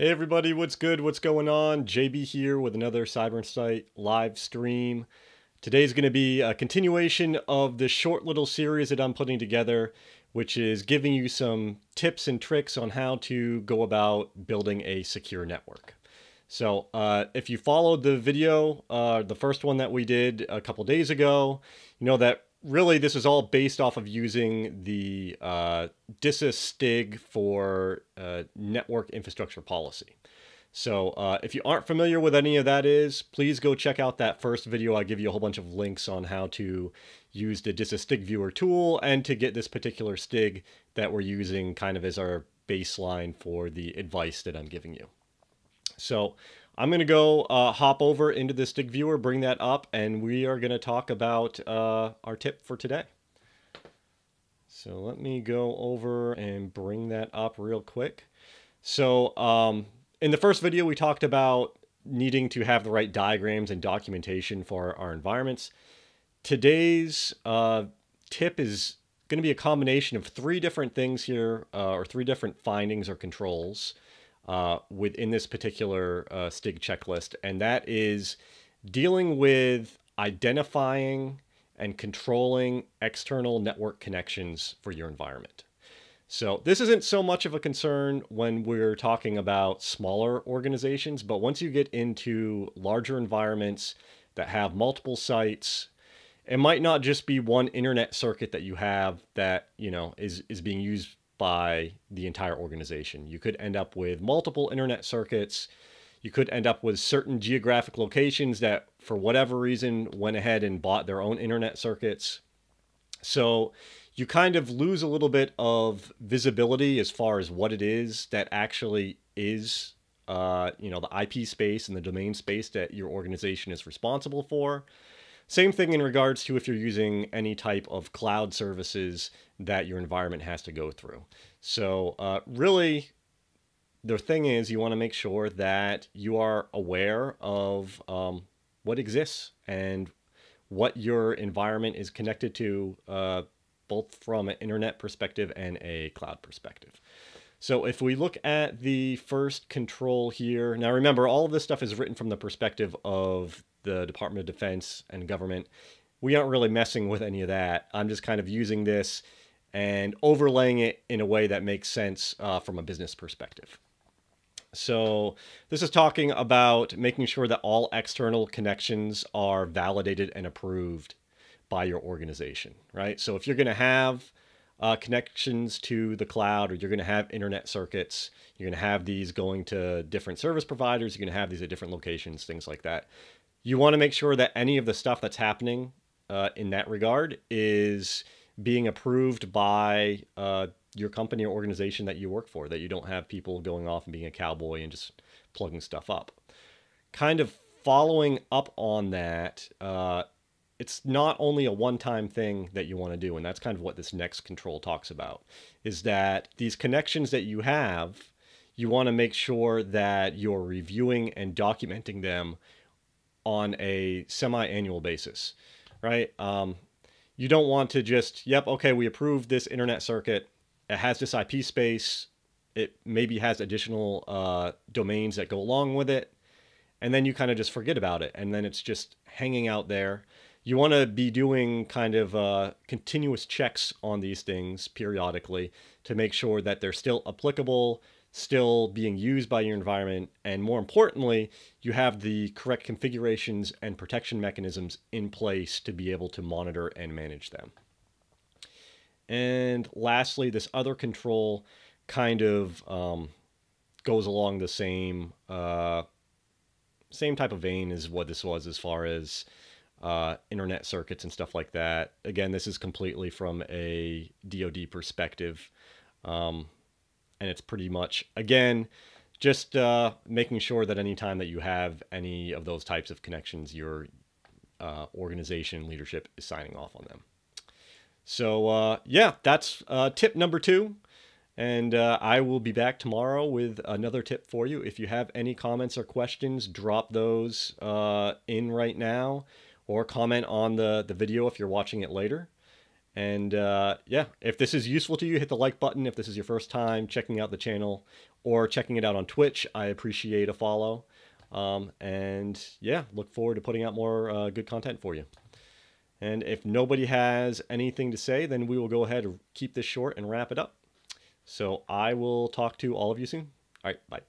Hey everybody, what's good? What's going on? JB here with another Cyber live stream. Today's going to be a continuation of the short little series that I'm putting together, which is giving you some tips and tricks on how to go about building a secure network. So uh, if you followed the video, uh, the first one that we did a couple days ago, you know that really this is all based off of using the uh, DISA STIG for uh, network infrastructure policy. So uh, if you aren't familiar with any of that is, please go check out that first video. I give you a whole bunch of links on how to use the DISA STIG viewer tool and to get this particular STIG that we're using kind of as our baseline for the advice that I'm giving you. So I'm going to go uh, hop over into the STIG viewer, bring that up, and we are going to talk about uh, our tip for today. So let me go over and bring that up real quick. So um, in the first video, we talked about needing to have the right diagrams and documentation for our environments. Today's uh, tip is going to be a combination of three different things here, uh, or three different findings or controls uh, within this particular uh, STIG checklist, and that is dealing with identifying and controlling external network connections for your environment. So this isn't so much of a concern when we're talking about smaller organizations, but once you get into larger environments that have multiple sites, it might not just be one internet circuit that you have that, you know, is, is being used by the entire organization. You could end up with multiple internet circuits. You could end up with certain geographic locations that, for whatever reason, went ahead and bought their own internet circuits. So you kind of lose a little bit of visibility as far as what it is that actually is, uh, you know, the IP space and the domain space that your organization is responsible for. Same thing in regards to if you're using any type of cloud services that your environment has to go through. So uh, really, the thing is you want to make sure that you are aware of um, what exists and what your environment is connected to, uh, both from an internet perspective and a cloud perspective. So if we look at the first control here, now remember all of this stuff is written from the perspective of the Department of Defense and government. We aren't really messing with any of that. I'm just kind of using this and overlaying it in a way that makes sense uh, from a business perspective. So this is talking about making sure that all external connections are validated and approved by your organization, right? So if you're going to have uh, connections to the cloud or you're going to have internet circuits, you're going to have these going to different service providers, you're going to have these at different locations, things like that you want to make sure that any of the stuff that's happening uh, in that regard is being approved by uh, your company or organization that you work for, that you don't have people going off and being a cowboy and just plugging stuff up. Kind of following up on that, uh, it's not only a one-time thing that you want to do, and that's kind of what this next control talks about, is that these connections that you have, you want to make sure that you're reviewing and documenting them on a semi-annual basis, right? Um, you don't want to just, yep, okay, we approve this internet circuit. It has this IP space. It maybe has additional uh, domains that go along with it. And then you kind of just forget about it. And then it's just hanging out there. You want to be doing kind of uh, continuous checks on these things periodically to make sure that they're still applicable, still being used by your environment. And more importantly, you have the correct configurations and protection mechanisms in place to be able to monitor and manage them. And lastly, this other control kind of um, goes along the same uh, same type of vein as what this was as far as uh, internet circuits and stuff like that. Again, this is completely from a DoD perspective. Um, and it's pretty much again just uh, making sure that anytime that you have any of those types of connections, your uh, organization leadership is signing off on them. So uh, yeah, that's uh, tip number two. And uh, I will be back tomorrow with another tip for you. If you have any comments or questions, drop those uh, in right now or comment on the, the video if you're watching it later. And uh, yeah, if this is useful to you, hit the like button. If this is your first time checking out the channel or checking it out on Twitch, I appreciate a follow. Um, and yeah, look forward to putting out more uh, good content for you. And if nobody has anything to say, then we will go ahead and keep this short and wrap it up. So I will talk to all of you soon. All right, bye.